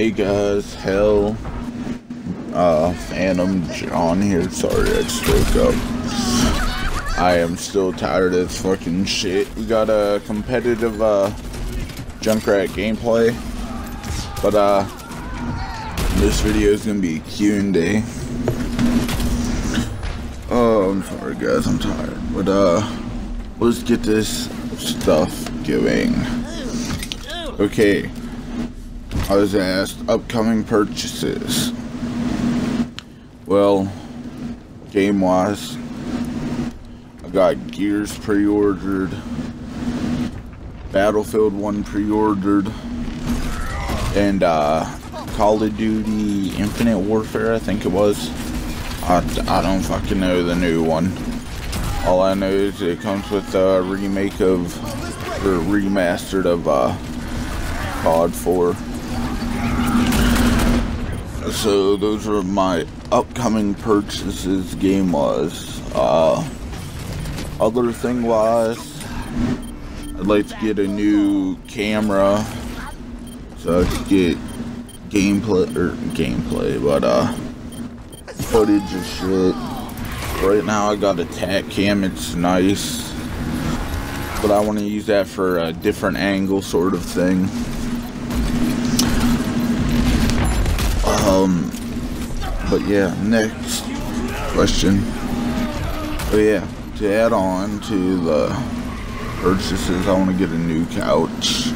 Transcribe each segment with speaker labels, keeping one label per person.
Speaker 1: Hey guys, hell, uh, Phantom John here. Sorry, I just woke up. I am still tired of this fucking shit. We got a competitive, uh, Junkrat gameplay, but, uh, this video is gonna be Q&A. Oh, I'm sorry guys, I'm tired. But, uh, let's get this stuff going. Okay. I was asked upcoming purchases. Well, game wise, I got Gears pre ordered, Battlefield 1 pre ordered, and uh, Call of Duty Infinite Warfare, I think it was. I, I don't fucking know the new one. All I know is it comes with a remake of, or remastered of uh, COD 4 so those are my upcoming purchases game wise uh other thing wise i'd like to get a new camera so i could get gameplay or gameplay but uh footage of shit. Right now i got a tac cam it's nice but i want to use that for a different angle sort of thing Um, but yeah, next question. Oh yeah, to add on to the purchases, I want to get a new couch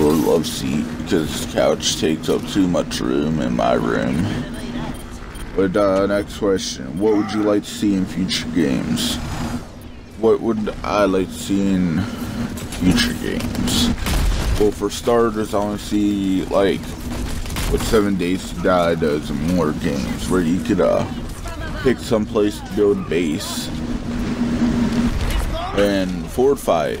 Speaker 1: or love seat because couch takes up too much room in my room. But uh, next question, what would you like to see in future games? What would I like to see in future games? Well, for starters, I want to see like what Seven Days to Die does more games, where you could uh, pick some place to build base and fortify it.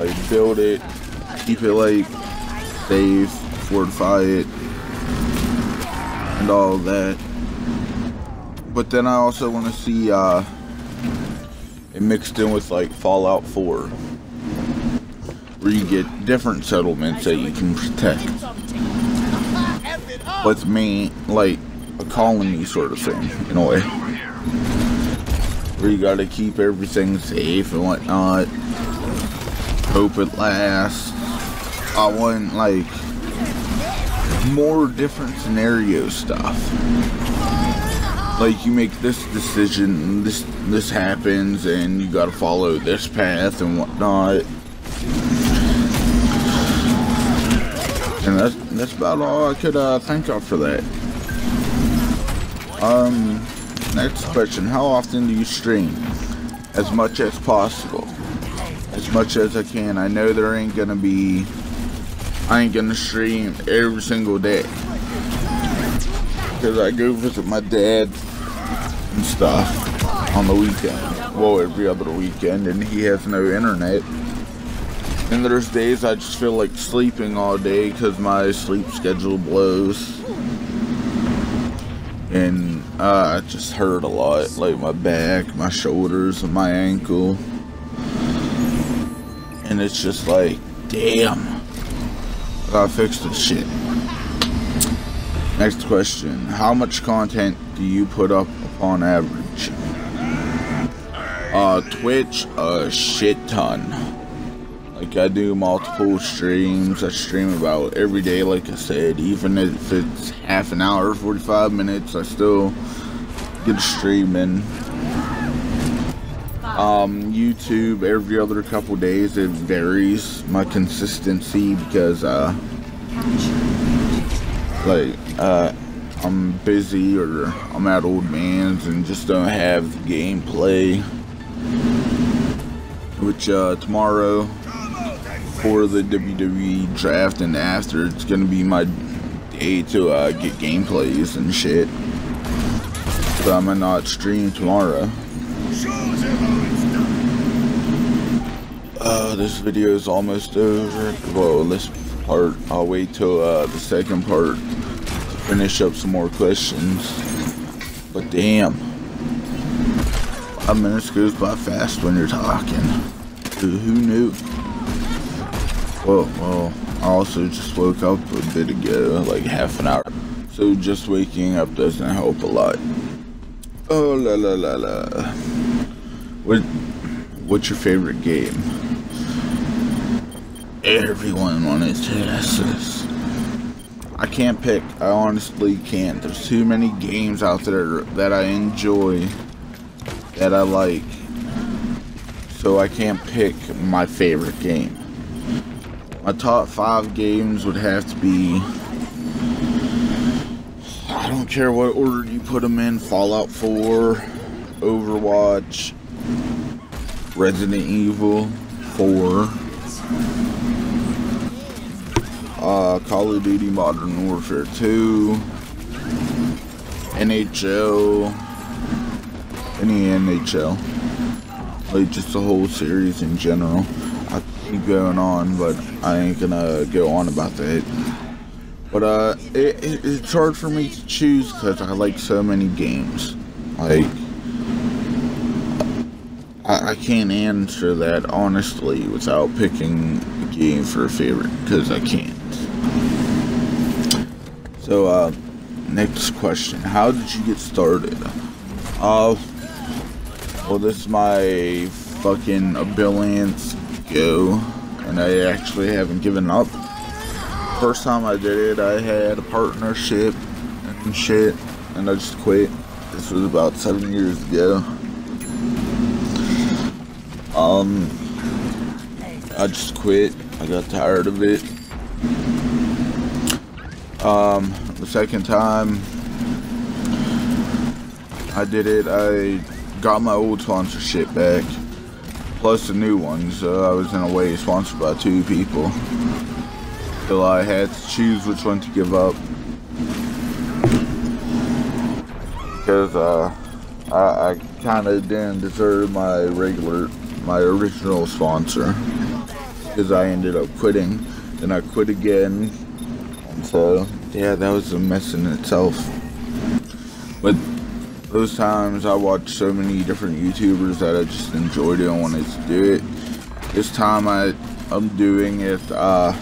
Speaker 1: Like build it, keep it like safe, fortify it, and all that. But then I also want to see uh, it mixed in with like Fallout 4, where you get different settlements that you can protect with me like a colony sort of thing in a way. Where you gotta keep everything safe and whatnot. Hope it lasts. I want like more different scenario stuff. Like you make this decision this this happens and you gotta follow this path and whatnot and that's that's about all I could uh, think of for that. Um, next question: How often do you stream? As much as possible, as much as I can. I know there ain't gonna be, I ain't gonna stream every single day because I go visit my dad and stuff on the weekend. Well, every other weekend, and he has no internet. And there's days I just feel like sleeping all day because my sleep schedule blows. And uh, I just hurt a lot, like my back, my shoulders, and my ankle. And it's just like, damn. I gotta fix this shit. Next question. How much content do you put up on average? Uh, Twitch, a shit ton. I do multiple streams. I stream about every day, like I said. Even if it's half an hour, 45 minutes, I still get a stream in. Um, YouTube every other couple days. It varies my consistency because uh, like uh, I'm busy or I'm at old man's and just don't have gameplay. Which uh, tomorrow for the WWE draft and after, it's gonna be my day to uh, get gameplays and shit. So I'm gonna not stream tomorrow. Uh, this video is almost over. Well, this part, I'll wait till uh, the second part to finish up some more questions. But damn, five minutes goes by fast when you're talking. Who, who knew? Whoa, whoa. I also just woke up a bit ago, like half an hour. So just waking up doesn't help a lot. Oh la la la la. What what's your favorite game? Everyone wanted to ask this. I can't pick. I honestly can't. There's too many games out there that I enjoy, that I like. So I can't pick my favorite game. My top five games would have to be. I don't care what order you put them in Fallout 4, Overwatch, Resident Evil 4 uh, Call of Duty Modern Warfare 2, NHL, any NHL, like just the whole series in general. I keep going on, but I ain't gonna go on about that. But uh, it, it, it's hard for me to choose because I like so many games. Like, I, I can't answer that honestly without picking a game for a favorite because I can't. So, uh, next question. How did you get started? Uh, well, this is my fucking billionth go, and I actually haven't given up. First time I did it, I had a partnership and shit, and I just quit. This was about seven years ago. Um, I just quit. I got tired of it. Um, the second time I did it, I got my old sponsorship back, plus the new ones. So I was in a way sponsored by two people. So I had to choose which one to give up. Because uh, I, I kind of didn't deserve my regular, my original sponsor. Because I ended up quitting. Then I quit again so, yeah, that was a mess in itself. But those times I watched so many different YouTubers that I just enjoyed it and wanted to do it. This time I, I'm doing it, uh,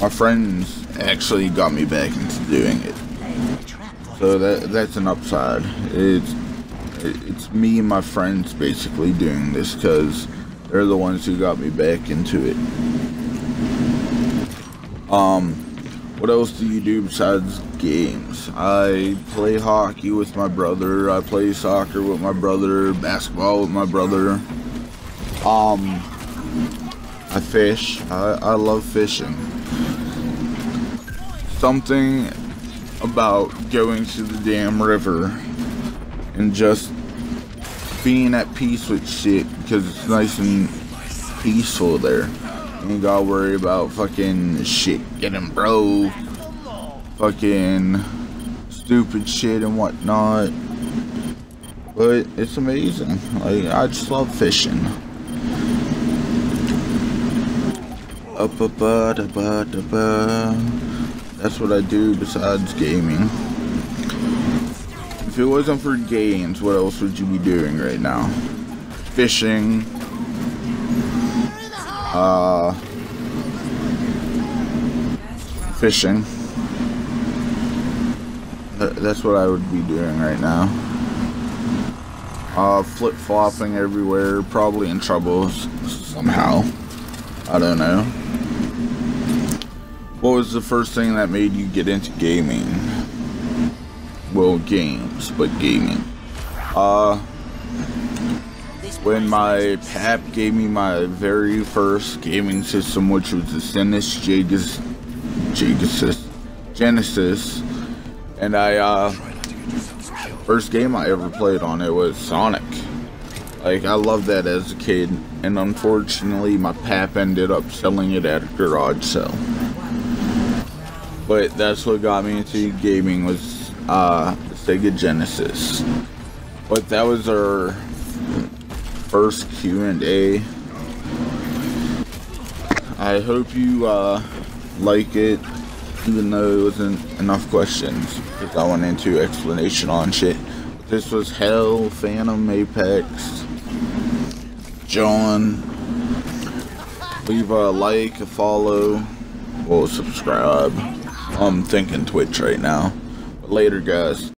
Speaker 1: my friends actually got me back into doing it. So that that's an upside. It's it's me and my friends basically doing this because they're the ones who got me back into it. Um, what else do you do besides games? I play hockey with my brother. I play soccer with my brother. Basketball with my brother. Um, I fish. I, I love fishing. Something about going to the damn river and just being at peace with shit because it's nice and peaceful there ain't gotta worry about fucking shit getting broke, fucking stupid shit and whatnot. But it's amazing. Like I just love fishing. Up, up, up, up, up, up. That's what I do besides gaming. If it wasn't for games, what else would you be doing right now? Fishing, uh, fishing. That's what I would be doing right now. Uh, flip flopping everywhere, probably in trouble somehow. I don't know. What was the first thing that made you get into gaming? Well, games, but gaming. Uh, when my pap gave me my very first gaming system, which was the Genesis Genesis, Genesis, and I uh, first game I ever played on it was Sonic. Like I loved that as a kid, and unfortunately, my pap ended up selling it at a garage sale. But that's what got me into gaming was uh, Sega Genesis. But that was our first Q&A. I hope you uh, like it, even though it wasn't enough questions, because I went into explanation on shit. This was Hell, Phantom, Apex, John. Leave a like, a follow, or subscribe. I'm thinking Twitch right now. But later, guys.